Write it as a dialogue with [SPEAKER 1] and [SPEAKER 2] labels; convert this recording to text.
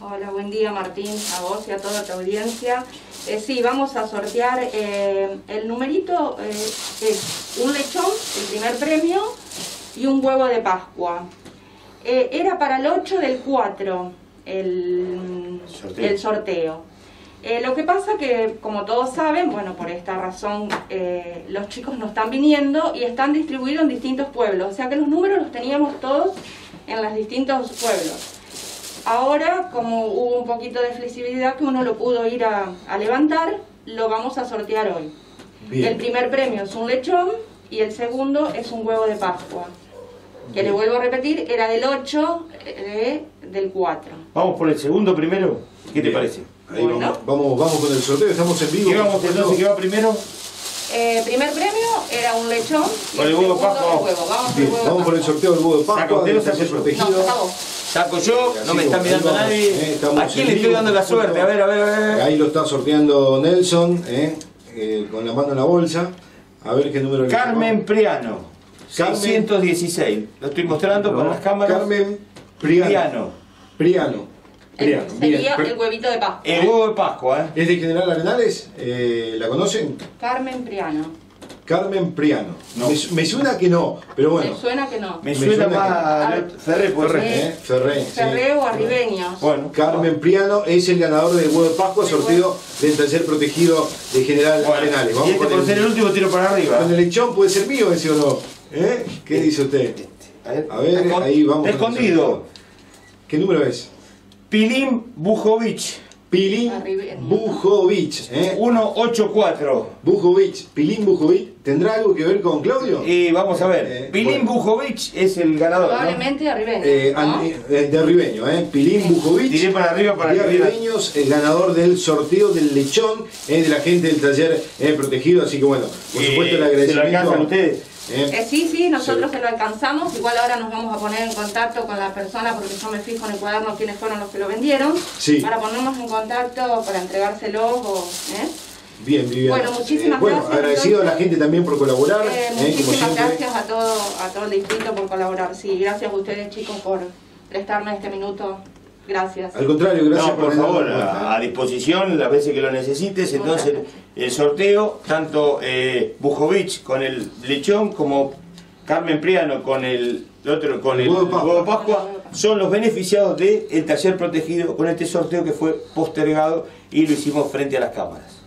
[SPEAKER 1] Hola, buen día Martín, a vos y a toda tu audiencia. Eh, sí, vamos a sortear eh, el numerito, eh, es un lechón, el primer premio, y un huevo de Pascua. Era para el 8 del 4 el
[SPEAKER 2] Sorteo.
[SPEAKER 1] el sorteo. Eh, lo que pasa que, como todos saben, bueno, por esta razón eh, los chicos no están viniendo y están distribuidos en distintos pueblos. O sea que los números los teníamos todos en los distintos pueblos. Ahora, como hubo un poquito de flexibilidad que uno lo pudo ir a, a levantar, lo vamos a sortear hoy.
[SPEAKER 2] Bien.
[SPEAKER 1] El primer premio es un lechón y el segundo es un huevo de Pascua. Que le vuelvo a repetir, era del 8 eh, del 4.
[SPEAKER 2] Vamos por el segundo primero. ¿Qué te parece?
[SPEAKER 3] Ahí
[SPEAKER 1] Bueno.
[SPEAKER 3] vamos, vamos, vamos con el sorteo, estamos en vivo.
[SPEAKER 2] ¿Qué vamos entonces? ¿Qué va primero?
[SPEAKER 1] Eh, primer premio era un lechón
[SPEAKER 2] Por el
[SPEAKER 1] el
[SPEAKER 2] huevo Pascua.
[SPEAKER 1] huevo. Vamos por el
[SPEAKER 3] Bien,
[SPEAKER 1] huevo de
[SPEAKER 3] vamos por el sorteo del huevo de Pascua,
[SPEAKER 2] usted o
[SPEAKER 3] del
[SPEAKER 2] saca
[SPEAKER 3] tercer
[SPEAKER 2] yo.
[SPEAKER 1] No,
[SPEAKER 3] protegido.
[SPEAKER 1] acabó.
[SPEAKER 2] Saco yo, no me está mirando nadie.
[SPEAKER 3] eh,
[SPEAKER 2] ¿A quién le estoy dando la suerte? A ver, a ver, a ver.
[SPEAKER 3] Ahí lo está sorteando Nelson, eh, eh, con la mano en la bolsa. A ver qué número le
[SPEAKER 2] Carmen Priano,
[SPEAKER 3] Carmen-
[SPEAKER 2] 616. Lo estoy mostrando con las cámaras.
[SPEAKER 3] Carmen Priano.
[SPEAKER 2] Priano.
[SPEAKER 3] Priano. Bien.
[SPEAKER 1] sería el huevito de Pascua.
[SPEAKER 2] El huevo de Pascua, ¿eh?
[SPEAKER 3] ¿Es de General Arenales? Eh, ¿La conocen?
[SPEAKER 1] Carmen Priano.
[SPEAKER 3] Carmen Priano.
[SPEAKER 2] No.
[SPEAKER 3] Me, su- me suena que no, pero bueno.
[SPEAKER 1] Me suena que no.
[SPEAKER 2] Me,
[SPEAKER 3] Me
[SPEAKER 2] suena
[SPEAKER 3] suena
[SPEAKER 2] más
[SPEAKER 3] que-
[SPEAKER 2] a Ferré, puede ser.
[SPEAKER 3] Ferré, eh, Ferré, sí.
[SPEAKER 1] Ferré o Arribeños.
[SPEAKER 2] Bueno,
[SPEAKER 3] Carmen Priano es el ganador del huevo de Pascua,
[SPEAKER 1] Del
[SPEAKER 3] sorteo del taller protegido de General
[SPEAKER 2] Bueno,
[SPEAKER 3] Arenales.
[SPEAKER 2] y este
[SPEAKER 3] con
[SPEAKER 2] por ser el último tiro para arriba.
[SPEAKER 3] Con el lechón puede ser mío ese o no. ¿Eh? ¿Qué dice usted?
[SPEAKER 2] A ver,
[SPEAKER 3] A ver, ahí vamos.
[SPEAKER 2] está
[SPEAKER 3] con el
[SPEAKER 2] escondido.
[SPEAKER 3] ¿Qué número es?
[SPEAKER 2] Pilim Bujovic,
[SPEAKER 3] Pilín Bujovic. ¿eh?
[SPEAKER 2] 184.
[SPEAKER 3] Bujovic, Pilín Bujovic. ¿Tendrá algo que ver con Claudio?
[SPEAKER 2] Y vamos a ver,
[SPEAKER 3] Eh,
[SPEAKER 2] Pilim
[SPEAKER 3] bueno.
[SPEAKER 2] Bujovic es el ganador. ¿no?
[SPEAKER 1] Probablemente Arribeños.
[SPEAKER 3] Eh,
[SPEAKER 1] ¿no?
[SPEAKER 3] eh, de Ribeño, ¿eh? Pilín Bujovic.
[SPEAKER 2] Tiré para arriba para
[SPEAKER 3] de
[SPEAKER 2] que vean.
[SPEAKER 3] Ribeños, el ganador del sorteo del lechón eh, de la gente del taller eh, protegido. Así que bueno, por
[SPEAKER 2] Eh,
[SPEAKER 3] supuesto el
[SPEAKER 2] ¿Se lo
[SPEAKER 3] agradecimiento.
[SPEAKER 2] alcanzan ustedes?
[SPEAKER 3] Eh,
[SPEAKER 1] Eh, sí, sí, nosotros se lo alcanzamos. Igual ahora nos vamos a poner en contacto con la persona porque yo me fijo en el cuaderno quiénes fueron los que lo vendieron.
[SPEAKER 3] Sí.
[SPEAKER 1] Para ponernos en contacto para entregárselos o... ¿eh?
[SPEAKER 3] Bien, Viviana.
[SPEAKER 1] Bueno, muchísimas
[SPEAKER 3] bueno,
[SPEAKER 1] gracias,
[SPEAKER 3] agradecido a la gente también por colaborar.
[SPEAKER 1] Eh,
[SPEAKER 3] eh,
[SPEAKER 1] muchísimas gracias a todo, a todo el distrito por colaborar. Sí, gracias a ustedes chicos por prestarme este minuto. Gracias.
[SPEAKER 3] Al contrario, gracias
[SPEAKER 2] No, por favor, a, a disposición las veces que lo necesites. Entonces, el sorteo, tanto eh, Bujovic con el lechón como Carmen Priano con el otro con el
[SPEAKER 3] Huevo Pascua.
[SPEAKER 2] huevo de Pascua, son los beneficiados del taller protegido con este sorteo que fue postergado y lo hicimos frente a las cámaras.